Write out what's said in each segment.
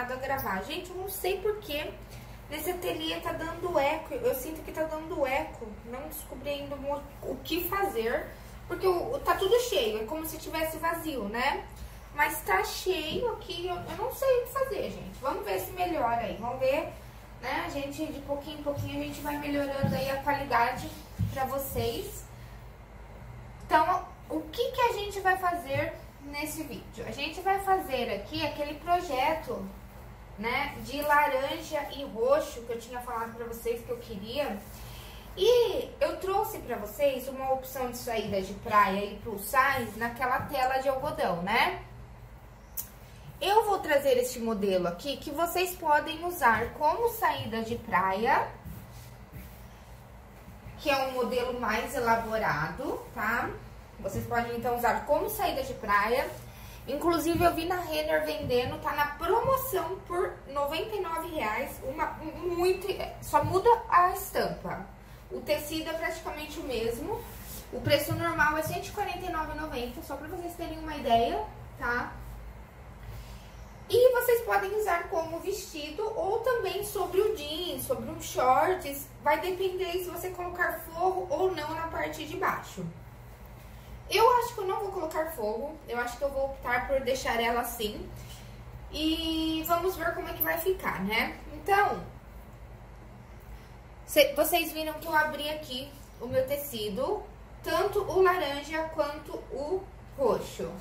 acostumada a gravar. Gente, eu não sei porquê nesse ateliê tá dando eco, eu sinto que tá dando eco, não descobri ainda o que fazer, porque o, tá tudo cheio, é como se tivesse vazio, né? Mas tá cheio aqui, eu, eu não sei o que fazer, gente. Vamos ver se melhora aí, vamos ver, né? A gente, de pouquinho em pouquinho, a gente vai melhorando aí a qualidade pra vocês. Então, o que que a gente vai fazer nesse vídeo? A gente vai fazer aqui aquele projeto, né, de laranja e roxo que eu tinha falado pra vocês que eu queria. E eu trouxe pra vocês uma opção de saída de praia e plus size naquela tela de algodão, né? Eu vou trazer este modelo aqui que vocês podem usar como saída de praia, que é um modelo mais elaborado, tá? Vocês podem então usar como saída de praia. Inclusive eu vi na Renner vendendo, tá na promoção por R$ reais, uma muito, só muda a estampa. O tecido é praticamente o mesmo. O preço normal é R$ 149,90, só pra vocês terem uma ideia, tá? E vocês podem usar como vestido ou também sobre o jeans, sobre um shorts. Vai depender se você colocar forro ou não na parte de baixo. Eu acho que eu não vou colocar forro. Eu acho que eu vou optar por deixar ela assim. E vamos ver como é que vai ficar, né? Então, vocês viram que eu abri aqui o meu tecido. Tanto o laranja quanto o roxo.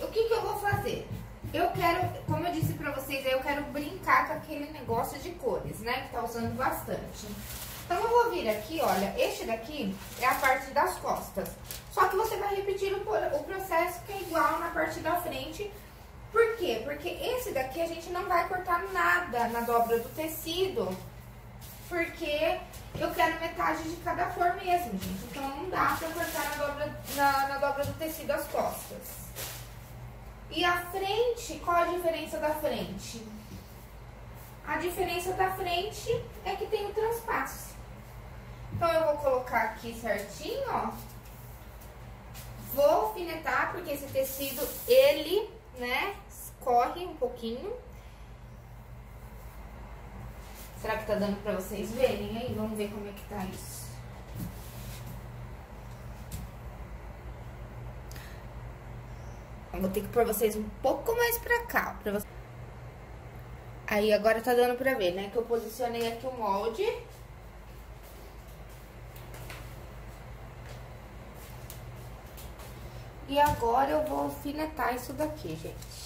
O que que eu vou fazer? Eu quero, como eu disse pra vocês, eu quero brincar com aquele negócio de cores, né? Que tá usando bastante. Então, eu vou vir aqui, olha, este daqui é a parte das costas. Só que você vai repetir o, o processo que é igual na parte da frente. Por quê? Porque esse daqui a gente não vai cortar nada na dobra do tecido. Porque eu quero metade de cada cor mesmo, gente. Então, não dá pra cortar na dobra, na, na dobra do tecido as costas. E a frente, qual a diferença da frente? A diferença da frente é que tem o transpasse. Então, eu vou colocar aqui certinho, ó. Vou alfinetar, porque esse tecido, ele, né, escorre um pouquinho. Será que tá dando pra vocês verem aí? Vamos ver como é que tá isso. Vou ter que pôr vocês um pouco mais pra cá, pra vocês... Aí, agora tá dando pra ver, né? Que eu posicionei aqui o molde. E agora eu vou alfinetar isso daqui, gente.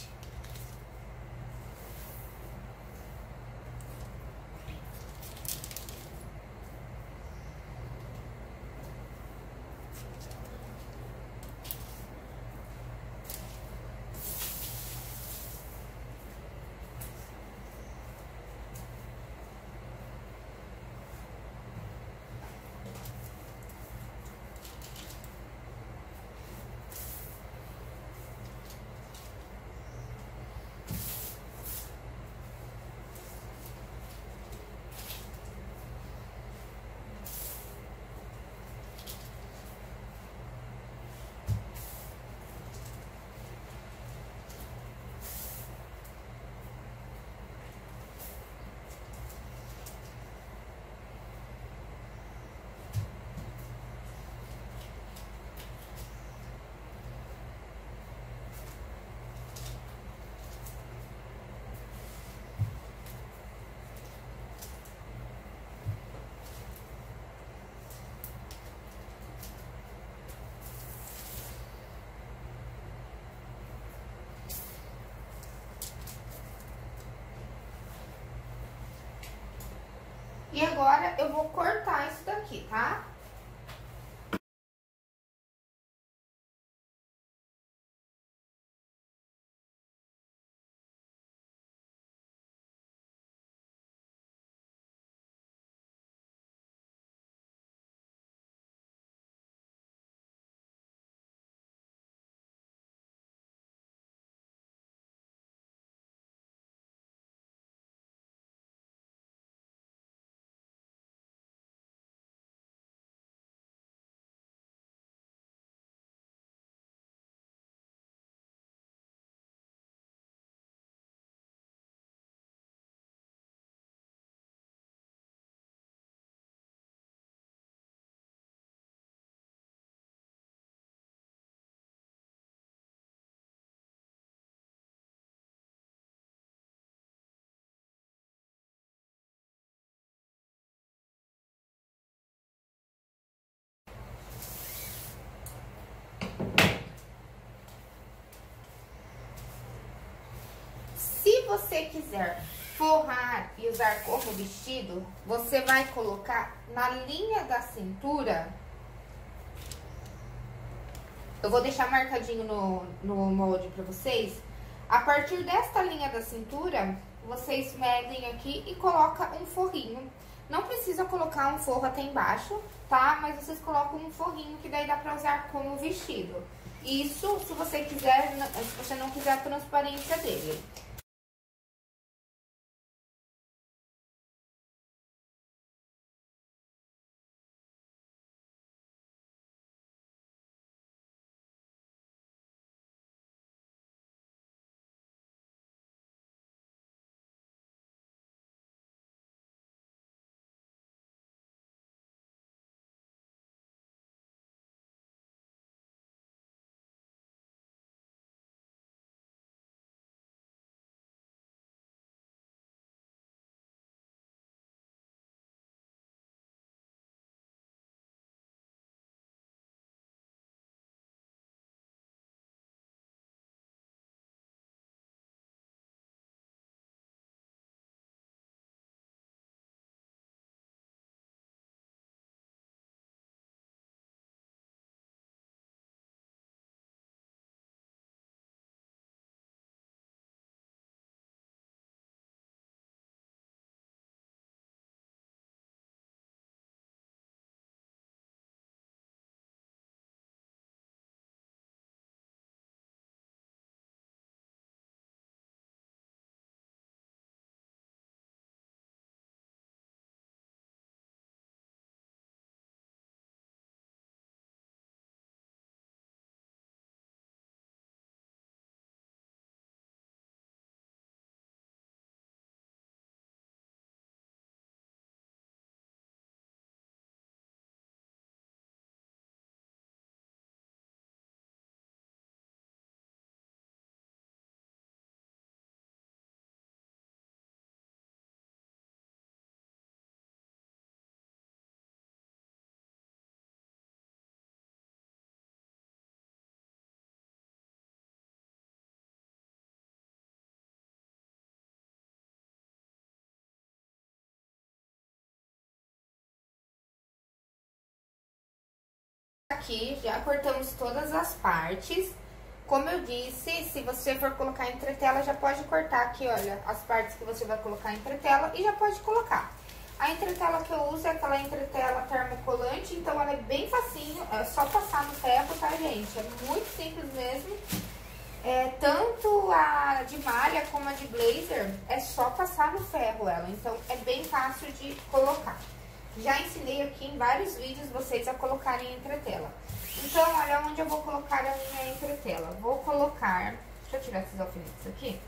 E agora eu vou cortar isso daqui, tá? Você quiser forrar e usar como vestido, você vai colocar na linha da cintura. Eu vou deixar marcadinho no, no molde pra vocês. A partir desta linha da cintura, vocês medem aqui e coloca um forrinho. Não precisa colocar um forro até embaixo, tá? Mas vocês colocam um forrinho que daí dá pra usar como vestido. Isso se você quiser, se você não quiser a transparência dele. Aqui, já cortamos todas as partes. Como eu disse, se você for colocar entretela, já pode cortar aqui, olha, as partes que você vai colocar entretela e já pode colocar. A entretela que eu uso é aquela entretela termocolante, então ela é bem facinho, é só passar no ferro, tá, gente? É muito simples mesmo. É, tanto a de malha como a de blazer, é só passar no ferro ela, então é bem fácil de colocar. Já ensinei aqui em vários vídeos vocês a colocarem entretela. Então, olha onde eu vou colocar a minha entretela. Vou colocar, deixa eu tirar esses alfinetes aqui.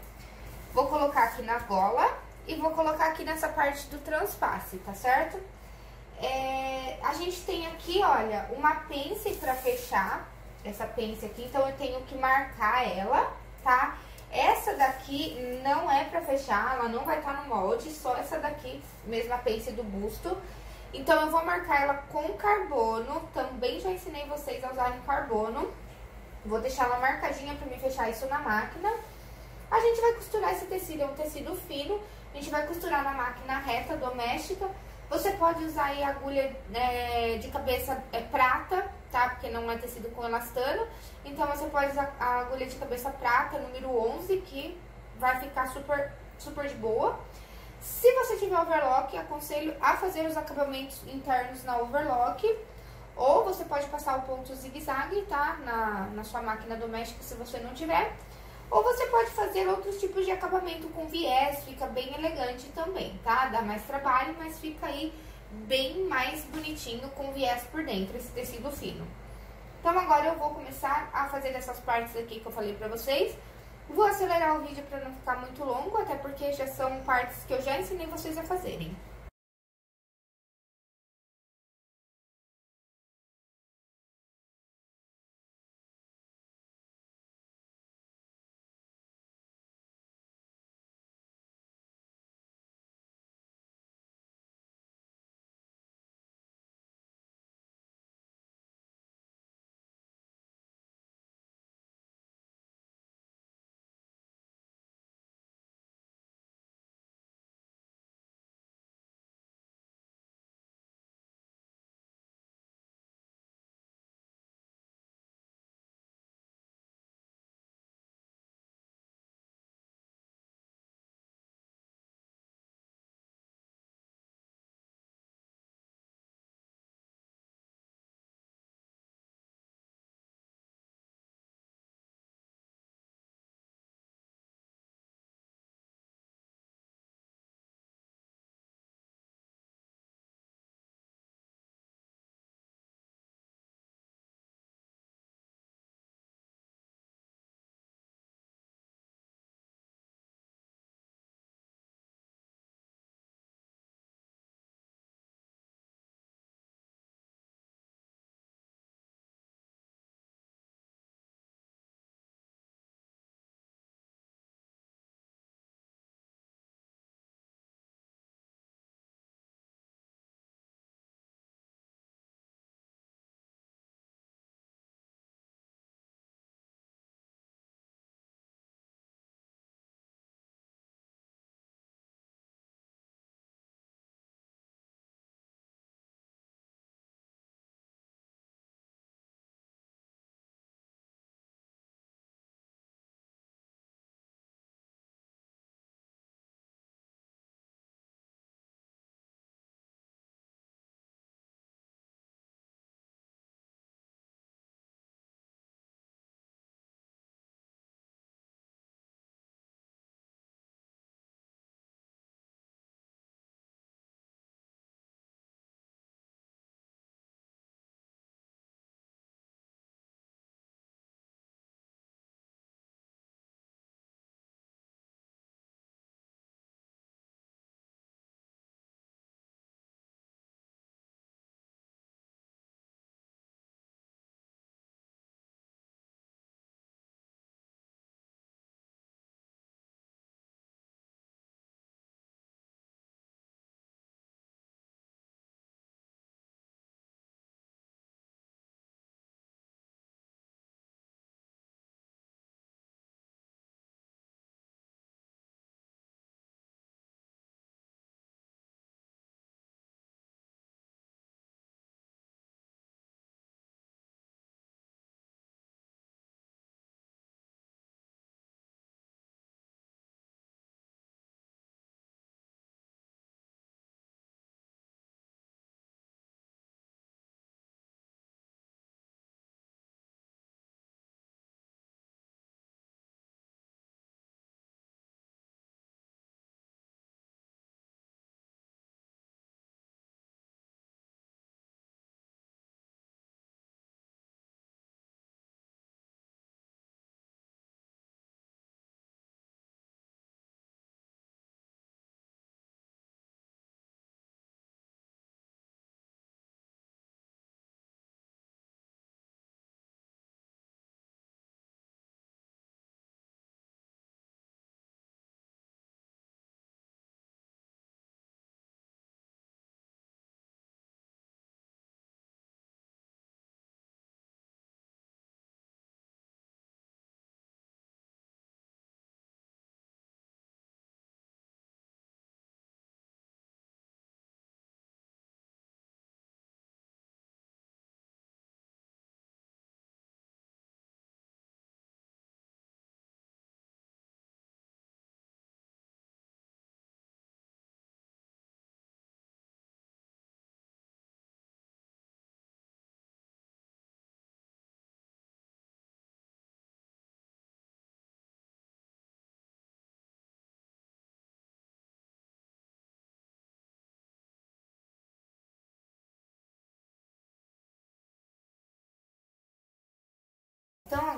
Vou colocar aqui na gola e vou colocar aqui nessa parte do transpasse, tá certo? É, a gente tem aqui, olha, uma pence pra fechar, essa pence aqui, então eu tenho que marcar ela, tá? Essa daqui não é pra fechar, ela não vai estar tá no molde, só essa daqui, mesma pence do busto. Então, eu vou marcar ela com carbono. Também já ensinei vocês a usarem carbono. Vou deixar ela marcadinha pra me fechar isso na máquina. A gente vai costurar esse tecido, é um tecido fino. A gente vai costurar na máquina reta doméstica. Você pode usar aí agulha é, de cabeça é, prata, tá? Porque não é tecido com elastano. Então, você pode usar a agulha de cabeça prata, número 11, que vai ficar super, super de boa. Se você tiver overlock, aconselho a fazer os acabamentos internos na overlock. Ou você pode passar o ponto zigue-zague, tá? Na, na sua máquina doméstica, se você não tiver. Ou você pode fazer outros tipos de acabamento com viés, fica bem elegante também, tá? Dá mais trabalho, mas fica aí bem mais bonitinho com viés por dentro, esse tecido fino. Então agora eu vou começar a fazer essas partes aqui que eu falei pra vocês. Vou acelerar o vídeo para não ficar muito longo, até porque já são partes que eu já ensinei vocês a fazerem.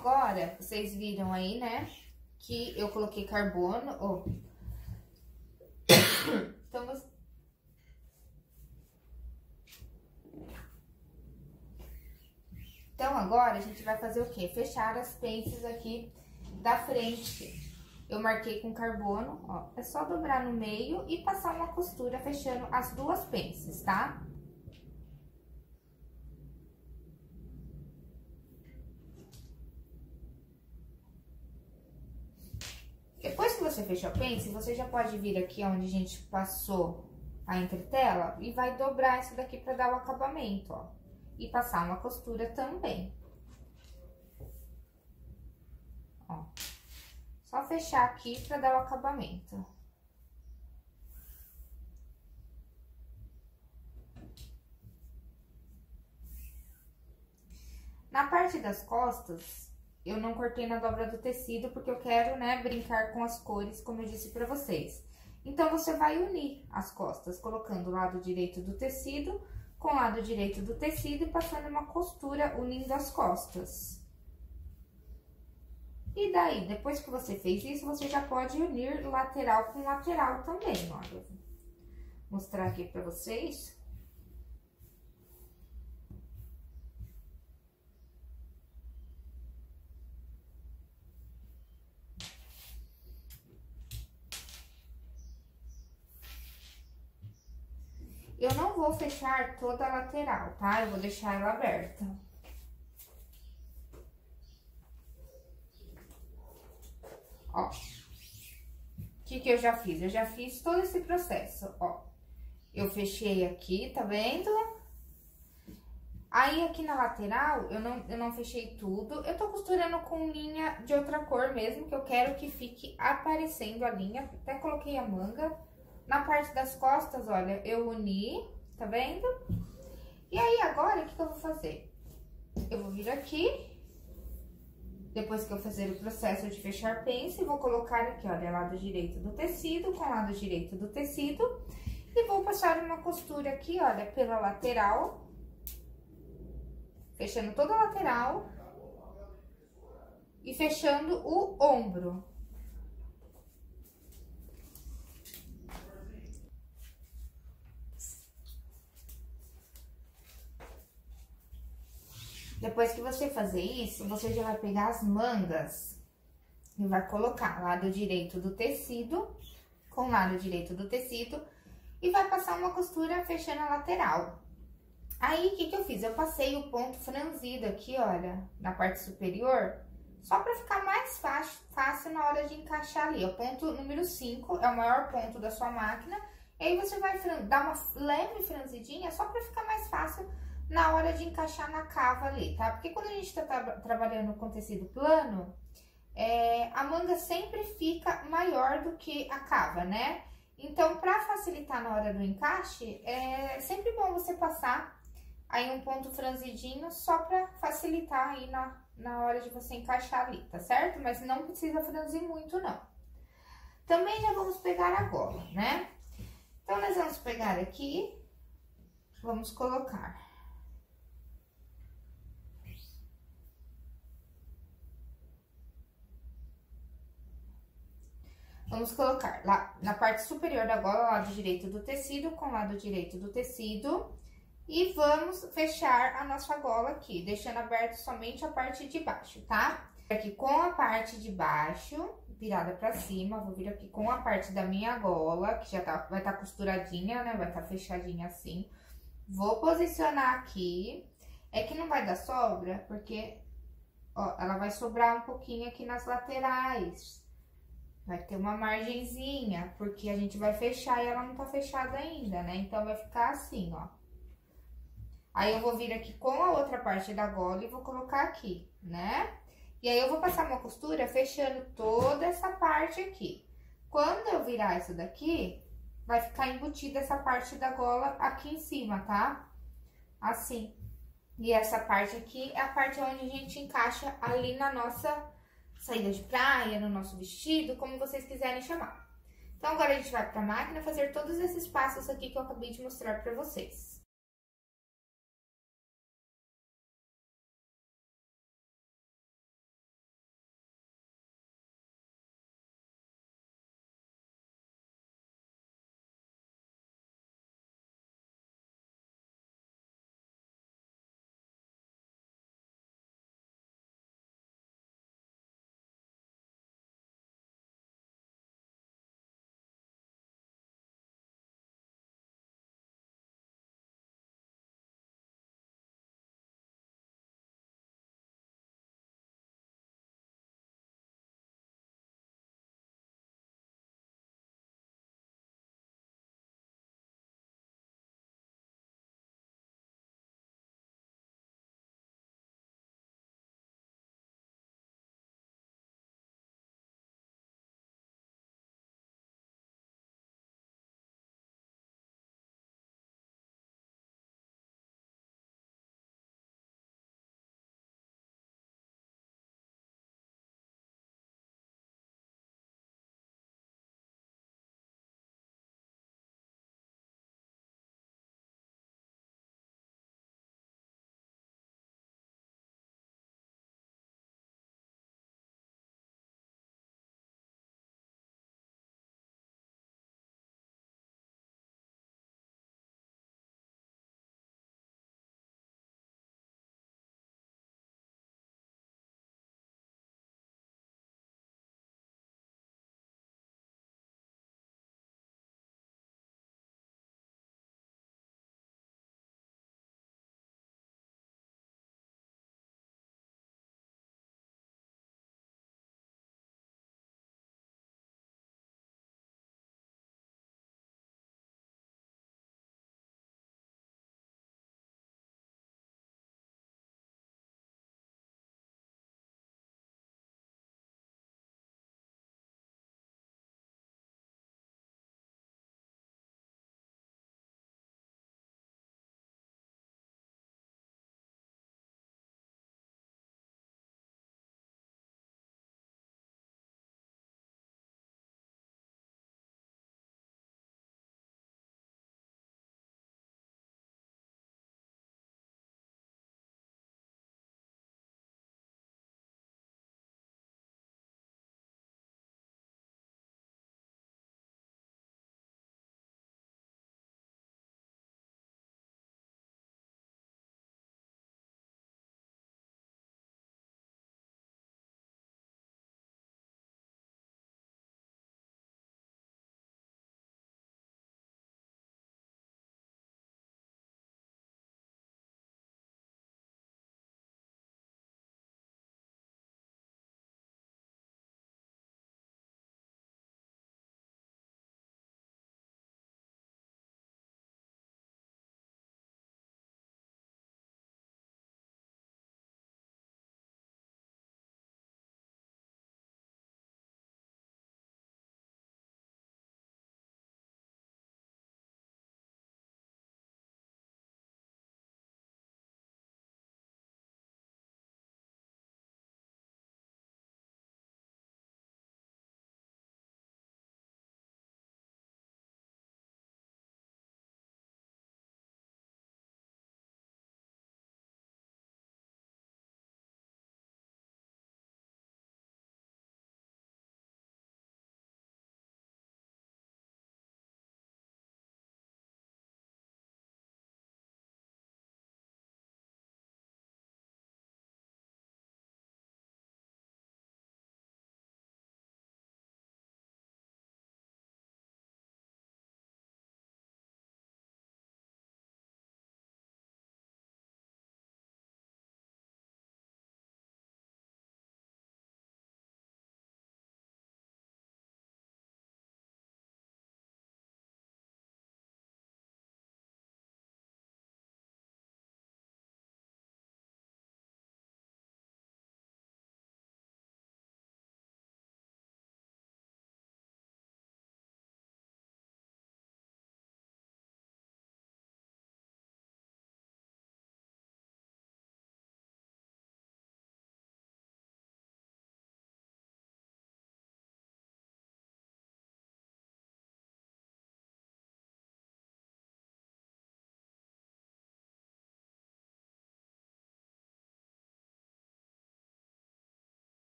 Agora, vocês viram aí, né? Que eu coloquei carbono. Então. Então, agora, a gente vai fazer o quê? Fechar as pences aqui da frente. Eu marquei com carbono, ó. É só dobrar no meio e passar uma costura fechando as duas pences, tá? Depois que você fechou a pence, você já pode vir aqui onde a gente passou a entretela e vai dobrar isso daqui pra dar o acabamento, ó. E passar uma costura também. Ó. Só fechar aqui pra dar o acabamento. Na parte das costas, eu não cortei na dobra do tecido, porque eu quero, né, brincar com as cores, como eu disse pra vocês. Então, você vai unir as costas, colocando o lado direito do tecido com o lado direito do tecido e passando uma costura unindo as costas. E daí, depois que você fez isso, você já pode unir lateral com lateral também, olha. Vou mostrar aqui pra vocês. Eu não vou fechar toda a lateral, tá? Eu vou deixar ela aberta. Ó. O que que eu já fiz? Eu já fiz todo esse processo, ó. Eu fechei aqui, tá vendo? Aí, aqui na lateral, eu não, eu não fechei tudo. Eu tô costurando com linha de outra cor mesmo, que eu quero que fique aparecendo a linha. Até coloquei a manga. Na parte das costas, olha, eu uni, tá vendo? E aí, agora, o que, que eu vou fazer? Eu vou vir aqui, depois que eu fazer o processo de fechar pence, vou colocar aqui, olha, lado direito do tecido com lado direito do tecido. E vou passar uma costura aqui, olha, pela lateral. Fechando toda a lateral. E fechando o ombro. Depois que você fazer isso, você já vai pegar as mangas e vai colocar lado direito do tecido com lado direito do tecido e vai passar uma costura fechando a lateral. Aí, o que que eu fiz? Eu passei o ponto franzido aqui, olha, na parte superior, só pra ficar mais fácil, fácil na hora de encaixar ali. O ponto número 5 é o maior ponto da sua máquina, e aí você vai dar uma leve franzidinha só pra ficar mais fácil na hora de encaixar na cava ali, tá? Porque quando a gente tá tra trabalhando com tecido plano, é, a manga sempre fica maior do que a cava, né? Então, pra facilitar na hora do encaixe, é sempre bom você passar aí um ponto franzidinho só pra facilitar aí na, na hora de você encaixar ali, tá certo? Mas não precisa franzir muito, não. Também já vamos pegar a gola, né? Então, nós vamos pegar aqui, vamos colocar Vamos colocar lá na parte superior da gola, lado direito do tecido com lado direito do tecido. E vamos fechar a nossa gola aqui, deixando aberto somente a parte de baixo, tá? Aqui com a parte de baixo, virada pra cima, vou vir aqui com a parte da minha gola, que já tá, vai estar tá costuradinha, né? Vai estar tá fechadinha assim. Vou posicionar aqui. É que não vai dar sobra, porque, ó, ela vai sobrar um pouquinho aqui nas laterais. Vai ter uma margenzinha, porque a gente vai fechar e ela não tá fechada ainda, né? Então, vai ficar assim, ó. Aí, eu vou vir aqui com a outra parte da gola e vou colocar aqui, né? E aí, eu vou passar uma costura fechando toda essa parte aqui. Quando eu virar isso daqui, vai ficar embutida essa parte da gola aqui em cima, tá? Assim. E essa parte aqui é a parte onde a gente encaixa ali na nossa saída de praia, no nosso vestido, como vocês quiserem chamar. Então, agora a gente vai para a máquina fazer todos esses passos aqui que eu acabei de mostrar para vocês.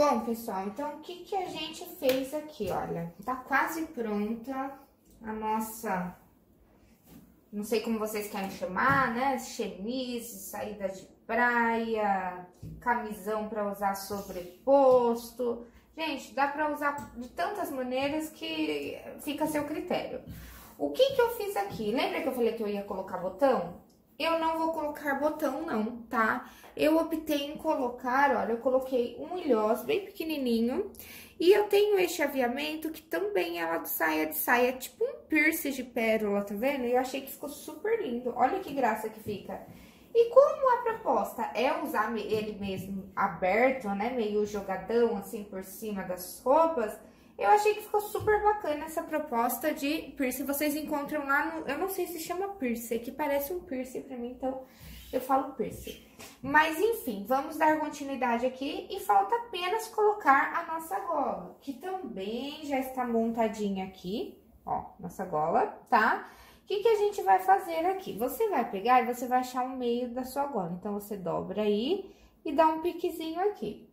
Bom, pessoal, então o que que a gente fez aqui, olha, tá quase pronta a nossa, não sei como vocês querem chamar, né, chemise, saída de praia, camisão para usar sobreposto, gente, dá para usar de tantas maneiras que fica a seu critério. O que que eu fiz aqui? Lembra que eu falei que eu ia colocar botão? Eu não vou colocar botão não, tá? Eu optei em colocar, olha, eu coloquei um ilhós bem pequenininho. E eu tenho este aviamento que também é do saia de saia, tipo um piercing de pérola, tá vendo? E eu achei que ficou super lindo. Olha que graça que fica. E como a proposta é usar ele mesmo aberto, né, meio jogadão assim por cima das roupas, eu achei que ficou super bacana essa proposta de piercing. Vocês encontram lá no... Eu não sei se chama piercing, que parece um piercing pra mim, então eu falo piercing. Mas, enfim, vamos dar continuidade aqui e falta apenas colocar a nossa gola, que também já está montadinha aqui, ó, nossa gola, tá? O que, que a gente vai fazer aqui? Você vai pegar e você vai achar o meio da sua gola. Então, você dobra aí e dá um piquezinho aqui.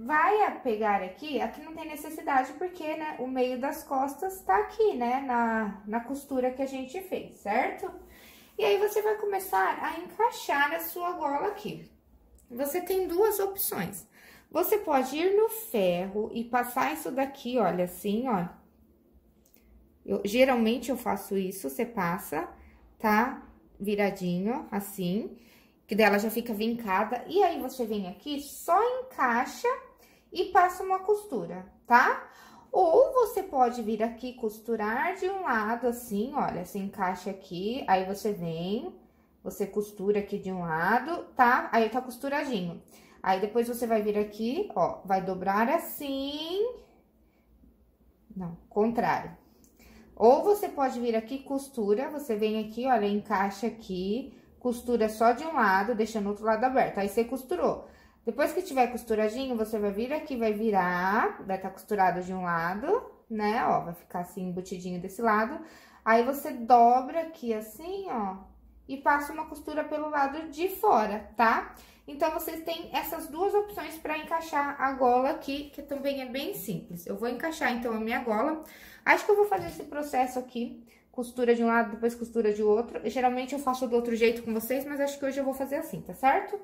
Vai pegar aqui, aqui não tem necessidade, porque, né, o meio das costas tá aqui, né, na, na costura que a gente fez, certo? E aí, você vai começar a encaixar a sua gola aqui. Você tem duas opções. Você pode ir no ferro e passar isso daqui, olha, assim, ó. Eu, geralmente, eu faço isso, você passa, tá? Viradinho, assim, que dela já fica vincada. E aí, você vem aqui, só encaixa e passa uma costura, tá? Ou você pode vir aqui costurar de um lado assim, olha, você encaixa aqui, aí você vem, você costura aqui de um lado, tá? Aí tá costuradinho. Aí depois você vai vir aqui, ó, vai dobrar assim. Não, contrário. Ou você pode vir aqui costura, você vem aqui, olha, encaixa aqui, costura só de um lado, deixando o outro lado aberto. Aí você costurou. Depois que tiver costuradinho, você vai vir aqui, vai virar, vai estar tá costurado de um lado, né? Ó, vai ficar assim, embutidinho desse lado. Aí, você dobra aqui assim, ó, e passa uma costura pelo lado de fora, tá? Então, vocês têm essas duas opções para encaixar a gola aqui, que também é bem simples. Eu vou encaixar, então, a minha gola. Acho que eu vou fazer esse processo aqui, costura de um lado, depois costura de outro. Geralmente, eu faço do outro jeito com vocês, mas acho que hoje eu vou fazer assim, tá certo?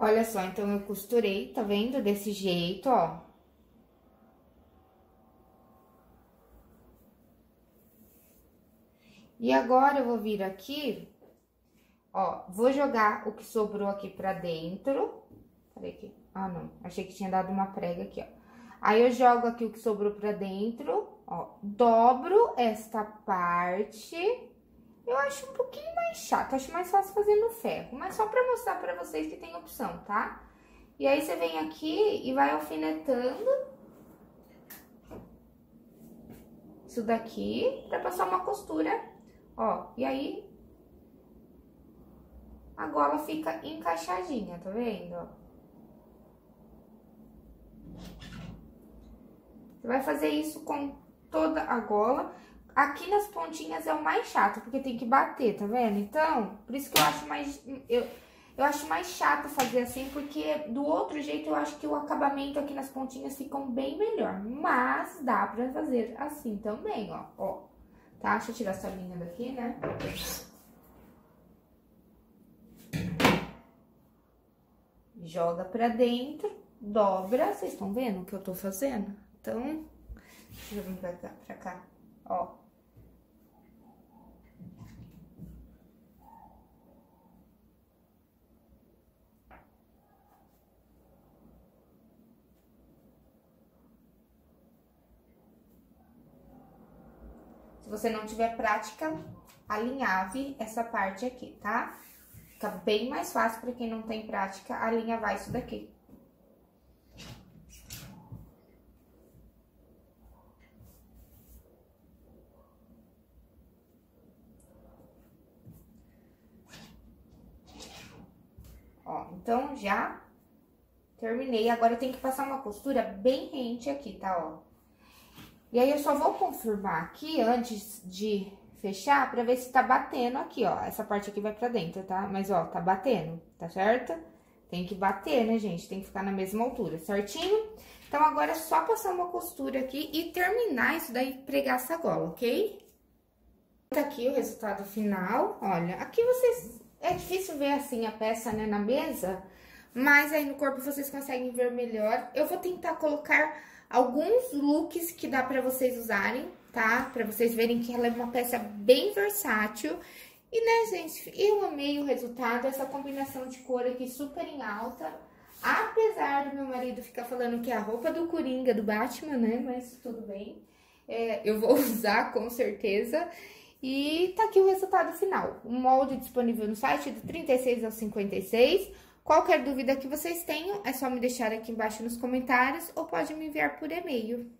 Olha só, então, eu costurei, tá vendo? Desse jeito, ó. E agora, eu vou vir aqui, ó, vou jogar o que sobrou aqui pra dentro. Peraí aqui. Ah, não. Achei que tinha dado uma prega aqui, ó. Aí, eu jogo aqui o que sobrou pra dentro, ó. Dobro esta parte eu acho um pouquinho mais chato, acho mais fácil fazer no ferro, mas só pra mostrar pra vocês que tem opção, tá? E aí, você vem aqui e vai alfinetando isso daqui pra passar uma costura, ó. E aí, a gola fica encaixadinha, tá vendo? Você vai fazer isso com toda a gola. Aqui nas pontinhas é o mais chato, porque tem que bater, tá vendo? Então, por isso que eu acho mais... Eu, eu acho mais chato fazer assim, porque do outro jeito eu acho que o acabamento aqui nas pontinhas ficam bem melhor. Mas dá pra fazer assim também, ó, ó. Tá? Deixa eu tirar essa linha daqui, né? Joga pra dentro, dobra. Vocês estão vendo o que eu tô fazendo? Então, deixa eu vir pra cá, pra cá, ó. Se você não tiver prática, alinhave essa parte aqui, tá? Fica bem mais fácil para quem não tem prática alinhavar isso daqui. Ó, então já terminei. Agora eu tenho que passar uma costura bem rente aqui, tá? Ó. E aí, eu só vou confirmar aqui antes de fechar pra ver se tá batendo aqui, ó. Essa parte aqui vai pra dentro, tá? Mas, ó, tá batendo, tá certo? Tem que bater, né, gente? Tem que ficar na mesma altura, certinho? Então, agora é só passar uma costura aqui e terminar isso daí, pregar essa gola, ok? Tá aqui o resultado final, olha. Aqui vocês... É difícil ver, assim, a peça, né, na mesa, mas aí no corpo vocês conseguem ver melhor. Eu vou tentar colocar alguns looks que dá pra vocês usarem, tá? Pra vocês verem que ela é uma peça bem versátil. E, né, gente, eu amei o resultado, essa combinação de cor aqui super em alta. Apesar do meu marido ficar falando que é a roupa do Coringa, do Batman, né? Mas tudo bem. É, eu vou usar com certeza. E tá aqui o resultado final. O molde disponível no site do 36 ao 56. Qualquer dúvida que vocês tenham, é só me deixar aqui embaixo nos comentários ou pode me enviar por e-mail.